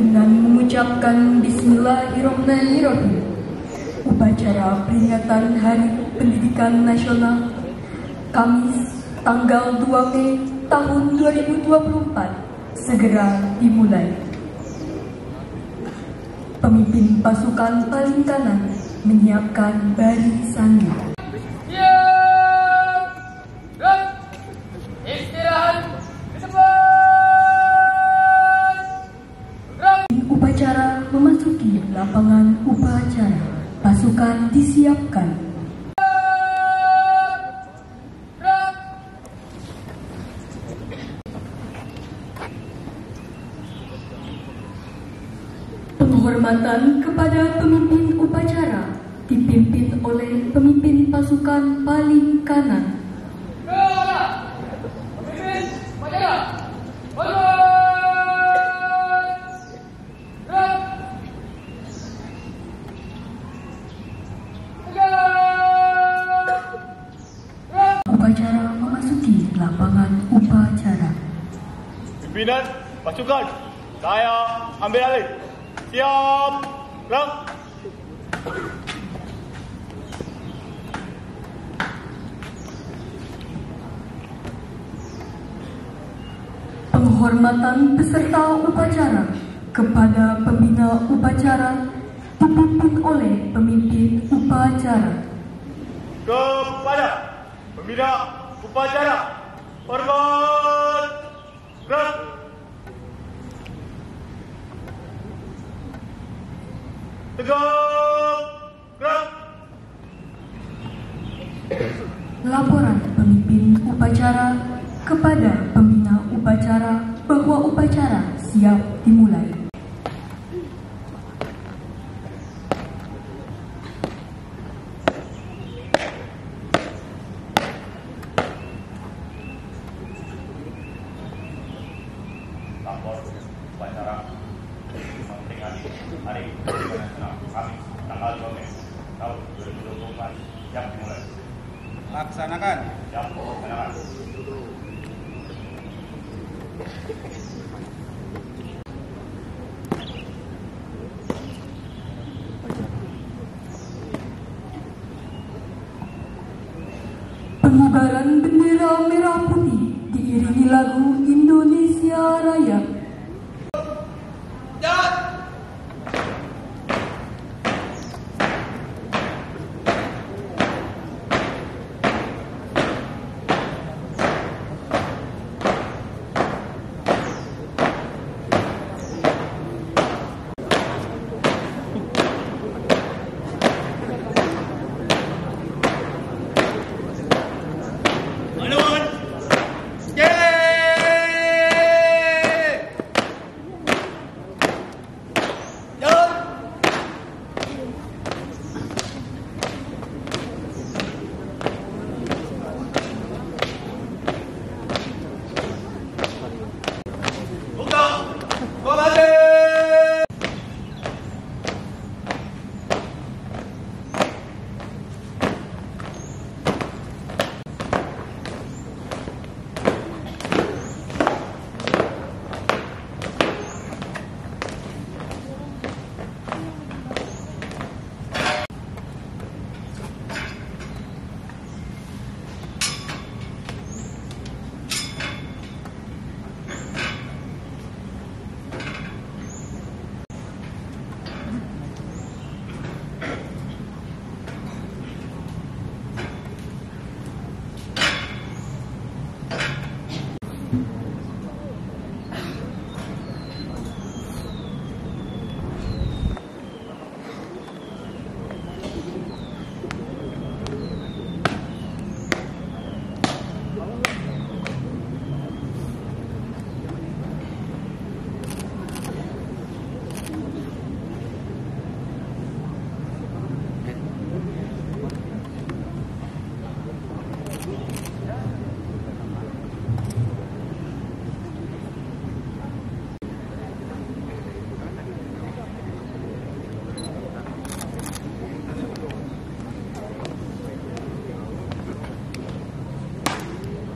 dengan mengucapkan Bismillahirrahmanirrahim. Upacara peringatan Hari Pendidikan Nasional Kamis tanggal 2 Mei tahun 2024 segera dimulai. Pemimpin pasukan paling kanan menyiapkan barisannya. Lapangan upacara. Pasukan disiapkan. Penghormatan kepada pemimpin upacara dipimpin oleh pemimpin pasukan paling kanan. Pasukan, saya ambil alih. Siap, gerak. Penghormatan peserta upacara kepada pembina upacara dipimpin oleh pemimpin upacara. Kepada pembina upacara, hormat, gerak. Gerak. Laporan pemimpin upacara kepada pembina upacara bahwa upacara siap dimulai. Pengibaran bendera merah putih diiringi lagu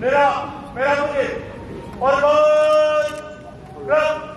मेरा मेरा मुझे और बहुत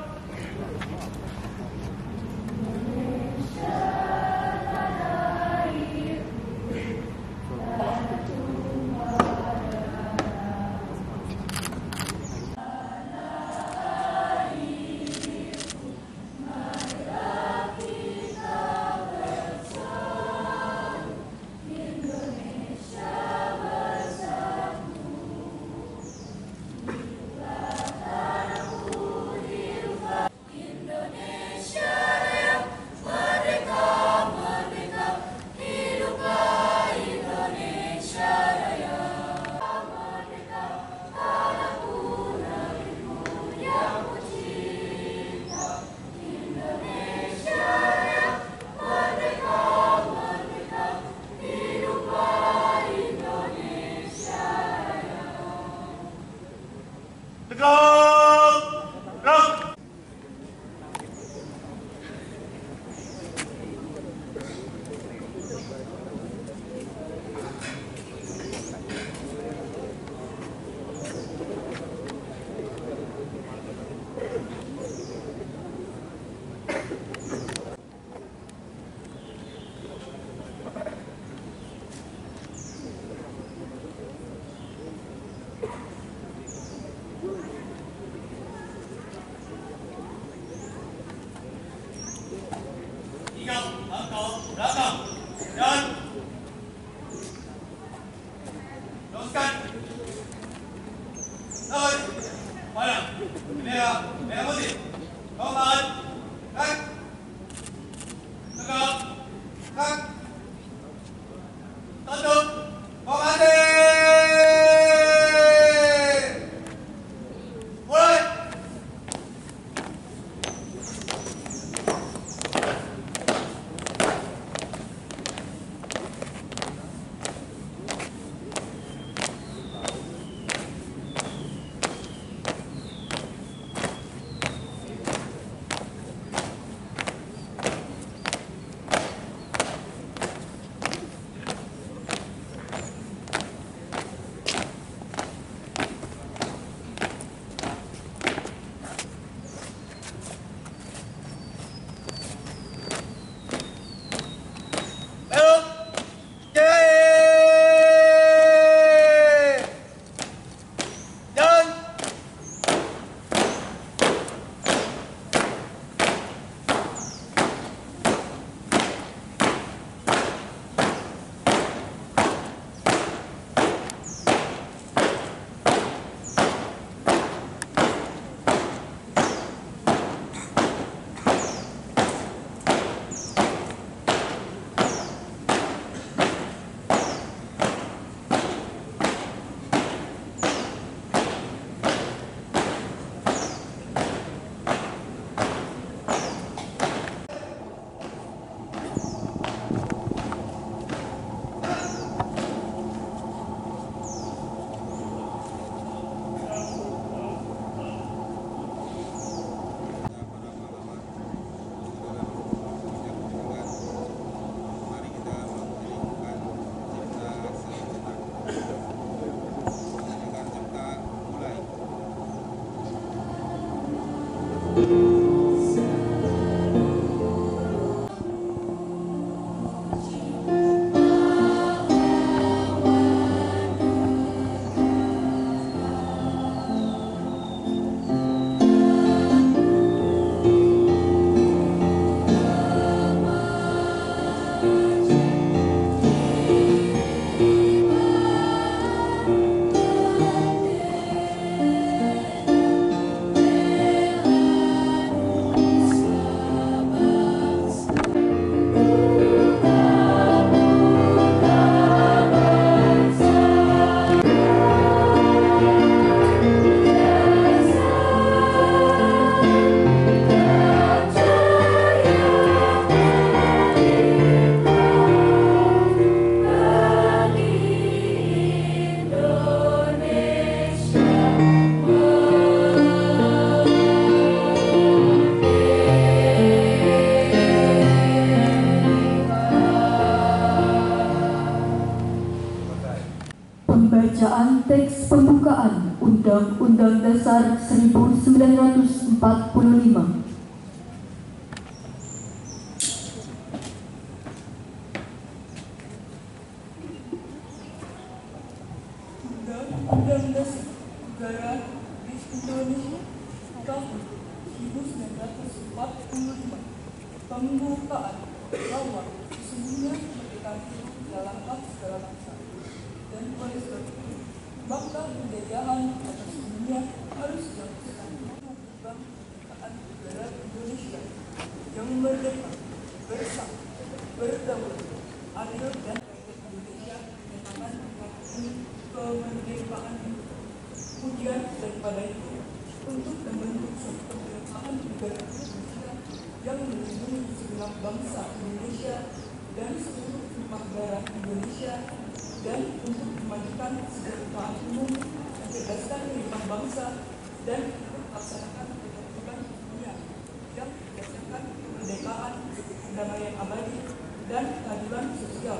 Pembacaan teks pembukaan Undang-Undang Dasar 1945 Undang-Undang Dasar Negara Republik Indonesia tahun 1945 pembukaan bahwa sesungguhnya kemerdekaan itu dalam hak segala bangsa dan oleh sebab itu maka penjajahan atas dunia harus dilakukan kemerdekaan negara Indonesia yang merdeka, bersah, berdaulat, adil dan rakyat Indonesia menyatakan mengakui kemerdekaan itu. Kemudian daripada itu, untuk membentuk suatu kemerdekaan negara Indonesia yang melindungi segenap bangsa Indonesia dan seluruh tumpah darah Indonesia dan untuk memajukan kesejahteraan umum, mencerdaskan kehidupan bangsa dan ikut melaksanakan ketertiban dunia yang berdasarkan kemerdekaan, perdamaian abadi, dan keadilan sosial.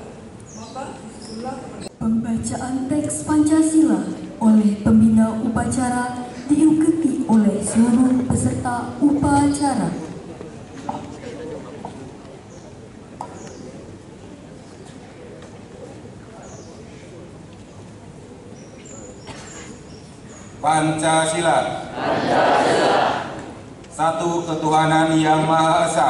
Maka disusunlah Pembacaan teks Pancasila oleh pembina upacara diikuti oleh seluruh peserta upacara. Pancasila. Satu ketuhanan yang Maha Esa.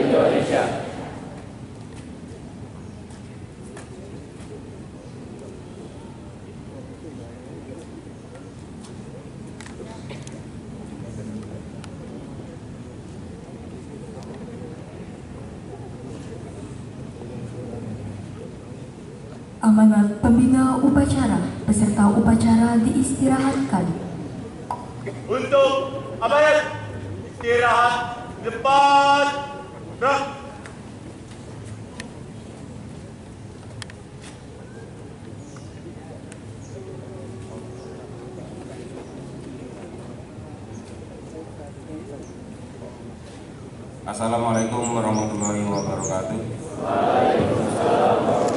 Amanat pembina upacara peserta upacara diistirahatkan. Untuk amanat istirahat depan. Nah, Assalamualaikum warahmatullahi wabarakatuh. Bapak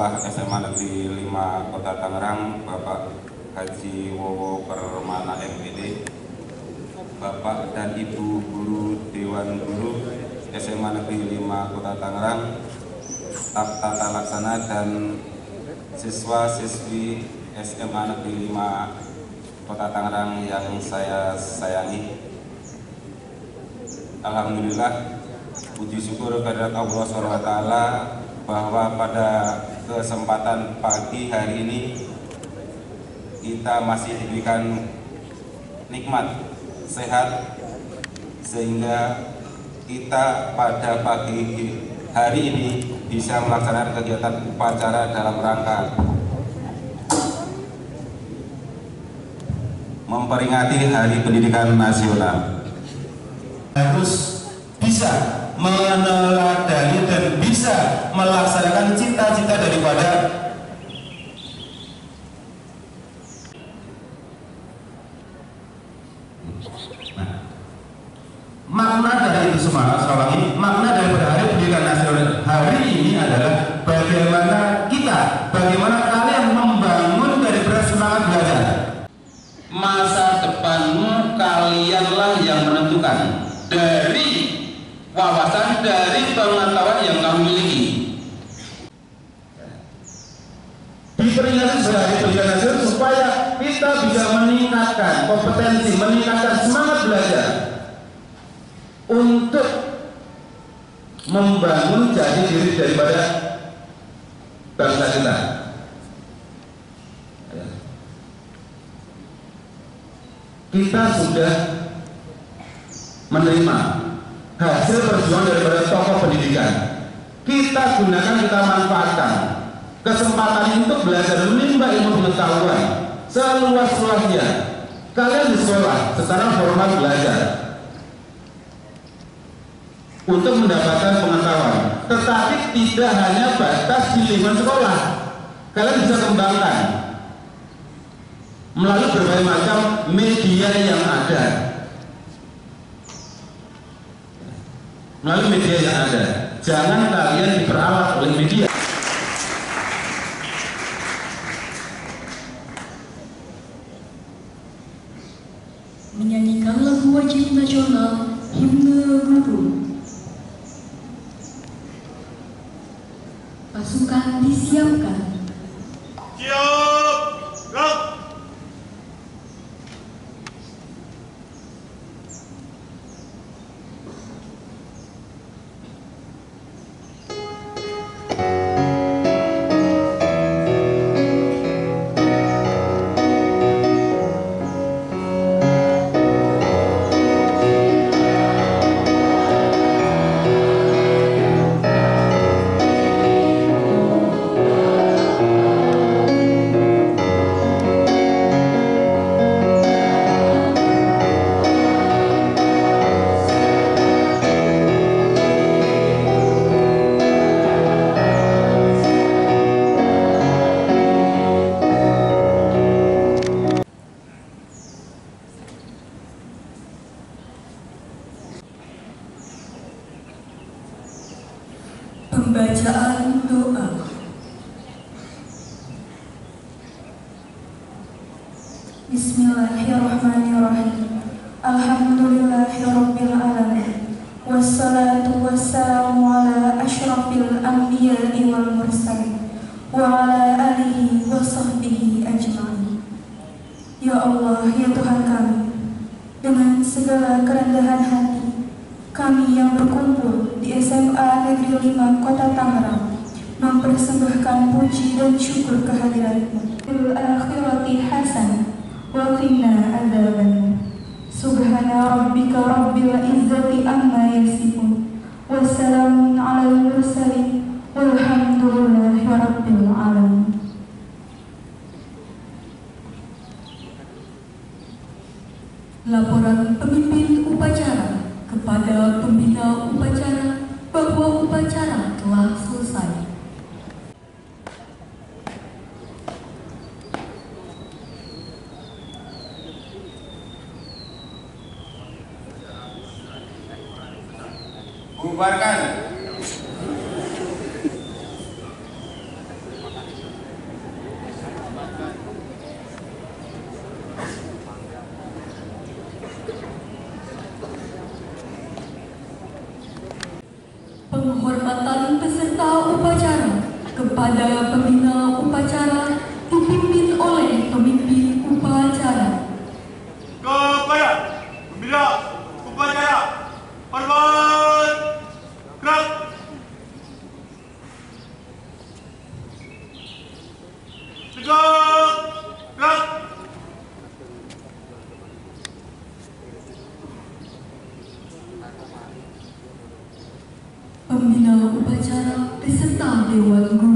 Sekolah SMA Negeri 5 Kota Tangerang, Bapak Haji Wowo Permana MPD, Bapak dan Ibu Guru Dewan Guru SMA Negeri 5 Kota Tangerang, staf tata laksana dan siswa-siswi SMA Negeri 5 Kota Tangerang yang saya sayangi. Alhamdulillah, puji syukur kehadirat Allah SWT bahwa pada kesempatan pagi hari ini kita masih diberikan nikmat sehat sehingga kita pada pagi hari ini bisa melaksanakan kegiatan upacara dalam rangka memperingati Hari Pendidikan Nasional. harus bisa meneladani dan bisa melaksanakan cita-cita daripada Nah, makna dari itu semua saya ulangi, makna daripada hari pendidikan nasional hari ini adalah bagaimana kita bagaimana kalian membangun daripada semangat belajar. Masa depanmu kalianlah yang menentukan dari wawasan dari pengetahuan yang kamu miliki. Diperingati sebagai hari pendidikan nasional supaya kita bisa meningkatkan kompetensi meningkatkan semangat belajar untuk membangun jati diri daripada bangsa kita. Kita sudah menerima hasil perjuangan daripada tokoh pendidikan. Kita gunakan, kita manfaatkan kesempatan untuk belajar menimba ilmu pengetahuan seluas-luasnya. Kalian di sekolah secara formal belajar untuk mendapatkan pengetahuan. tetapi tidak hanya batas di lingkungan sekolah. Kalian bisa kembangkan melalui berbagai macam media yang ada. Melalui media yang ada. Jangan kalian diperalat oleh media. menyanyikan lagu wajib nasional himne guru. Pasukan disiapkan. Siap. نشكرك حضرتك الآخرة حسنة وقنا عذاب سبحان ربك رب العزة أما يصفون والسلام على المرسلين والحمد لله رب العالمين. Laporan kepada pembina upacara dipimpin oleh pemimpin upacara. Kepada pembina upacara. Hormat. Gerak. Tegak. Gerak. Pembina upacara beserta Dewan Guru